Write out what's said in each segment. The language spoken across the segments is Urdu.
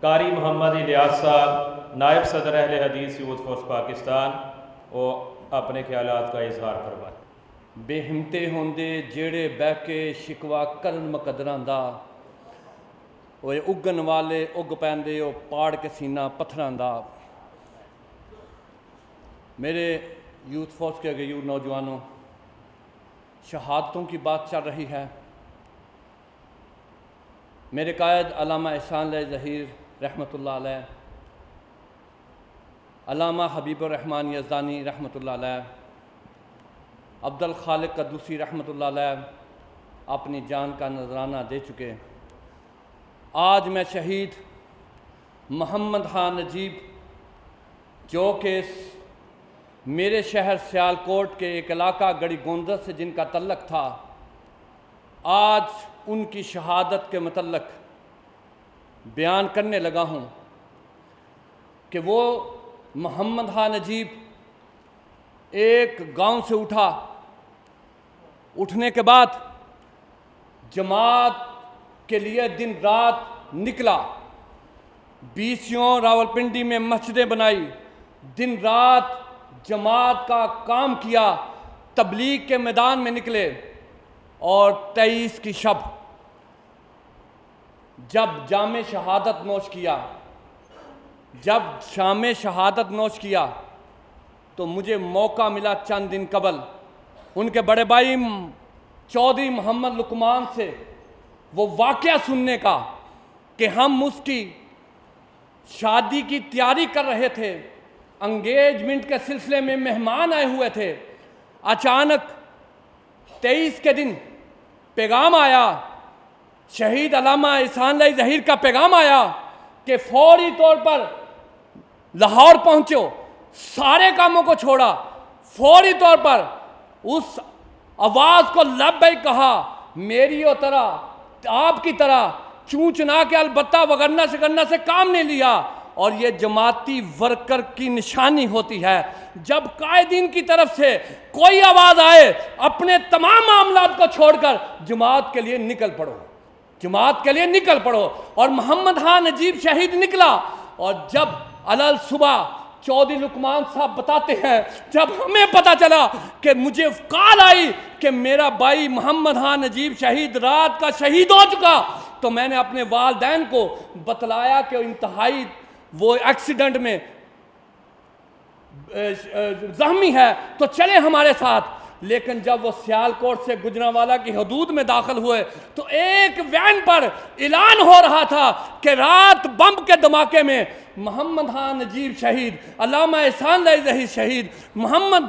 قاری محمد الیاس صاحب، نائب صدر اہل حدیث یوتھ فورس پاکستان، وہ اپنے خیالات کا اظہار فرمائیں بے ہمتے ہوندے جیڑے بہ کے شکوا کرن مقدراں دا وہ اگن والے اگ پیندے وہ پاڑ کے سینہ پتھراں دا۔ میرے یوتھ فورس کے غیور نوجوانوں، شہادتوں کی بات چل رہی ہے۔ میرے قائد علامہ احسان علیہ ظہیر رحمۃ اللہ علیہ۔ علامہ حبیب الرحمن یزدانی رحمۃ اللہ علیہ۔ عبد الخالق قدوسی رحمۃ اللہ علیہ اپنی جان کا نذرانہ دے چکے۔ آج میں شہید محمد خان نجیب، جو کہ میرے شہر سیالکوٹ کے ایک علاقہ گڑی گوندر سے جن کا تعلق تھا، آج ان کی شہادت کے متعلق بیان کرنے لگا ہوں کہ وہ محمد خان نجیب ایک گاؤں سے اٹھا۔ اٹھنے کے بعد جماعت کے لیے دن رات نکلا۔ بیسیوں راول پنڈی میں مسجدیں بنائی۔ دن رات جماعت کا کام کیا، تبلیغ کے میدان میں نکلے اور تیئیس کی شب۔ جب جامع شہادت نوش کیا، جب شام شہادت نوش کیا، تو مجھے موقع ملا چند دن قبل۔ ان کے بڑے بھائی چودھری محمد لکمان سے وہ واقعہ سننے کا کہ ہم اس کی شادی کی تیاری کر رہے تھے۔ انگیجمنٹ کے سلسلے میں مہمان آئے ہوئے تھے۔ اچانک تیئیس کے دن پیغام آیا شہید علامہ احسان علیہ ظہیر کا پیغام آیا کہ فوری طور پر لاہور پہنچو، سارے کاموں کو چھوڑا۔ فوری طور پر اس آواز کو لب کہا، میری و طرح آپ کی طرح چونچنا کے البتہ وگرنا شگرنا سے کام نہیں لیا۔ اور یہ جماعتی ورکر کی نشانی ہوتی ہے۔ جب قائدین کی طرف سے کوئی آواز آئے، اپنے تمام معاملات کو چھوڑ کر جماعت کے لیے نکل پڑو۔ جماعت کے لیے نکل پڑو۔ اور محمد خان نجیب شہید نکلا۔ اور جب علل صبح چودھری لکمان صاحب بتاتے ہیں، جب ہمیں پتا چلا کہ مجھے کال آئی کہ میرا بھائی محمد خان نجیب شہید رات کا شہید ہو چکا، تو میں نے اپنے والدین کو بتلایا کہ انتہائی وہ ایکسیڈنٹ میں زخمی ہے۔ تو چلے ہمارے ساتھ۔ لیکن جب وہ سیالکوٹ سے گجرانوالہ کی حدود میں داخل ہوئے تو ایک وین پر اعلان ہو رہا تھا کہ رات بم کے دھماکے میں محمد خان نجیب شہید، علامہ احسان ظہیر شہید، محمد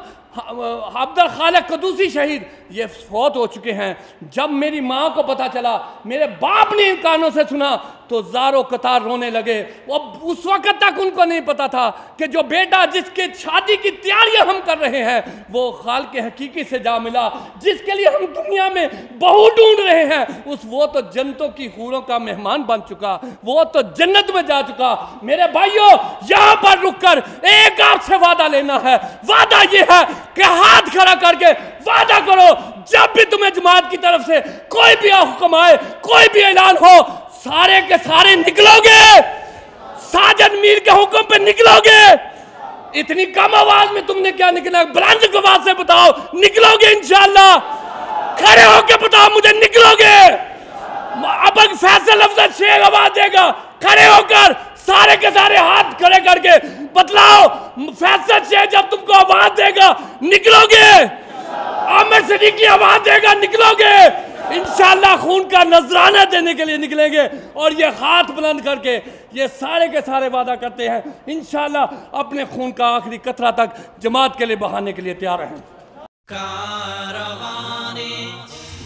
عبد الخالق قدوسی شہید، یہ فوت ہو چکے ہیں۔ جب میری ماں کو پتا چلا، میرے باپ نے ان کانوں سے سنا تو زارو قطار رونے لگے۔ وہ اس وقت تک ان کو نہیں پتا تھا کہ جو بیٹا جس کے شادی کی تیاریاں ہم کر رہے ہیں، وہ خال کے حقیقی سے جا ملا۔ جس کے لیے ہم دنیا میں بہو ڈھونڈ رہے ہیں۔ اس، وہ تو جنتوں کی خوروں کا مہمان بن چکا۔ وہ تو جنت میں جا چکا۔ میرے بھائیوں یہاں پر رک کر ایک آپ سے وعدہ لینا ہے۔ وعدہ یہ ہے کہ ہاتھ کھڑا کر کے وعدہ کرو۔ جب بھی تمہیں جماعت کی طرف سے کوئی بھی حکم آئے، کوئی بھی اعلان ہو سارے کے سارے نکلو گے۔ ساجن میر کے حکم پہ نکلو گے۔ اتنی کم آواز میں تم نے کیا نکلا؟ بلند آواز سے بتاؤ، نکلو گے انشاءاللہ۔ کھڑے ہو کے بتاؤ، مجھے نکلو گے۔ اب فیصل افضل شیخ آواز دے گا۔ کھڑے ہو کر سارے کے سارے ہاتھ کھڑے کر کے بتلاؤ۔ فیصل شیخ جب تم کو آواز دے گا، نکلو گے۔ عامر صدیقی آواز دے گا، نکلو گے۔ انشاءاللہ خون کا نظرانہ دینے کے لیے نکلیں گے اور یہ ہاتھ بلند کر کے یہ سارے کے سارے وعدہ کرتے ہیں۔ انشاءاللہ اپنے خون کا آخری قطرہ تک جماعت کے لیے بہانے کے لیے تیار ہیں۔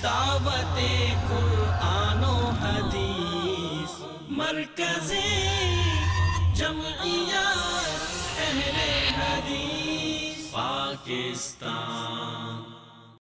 دعوت قرآن و حدیث، مرکز جمعیت اہل حدیث، پاکستان۔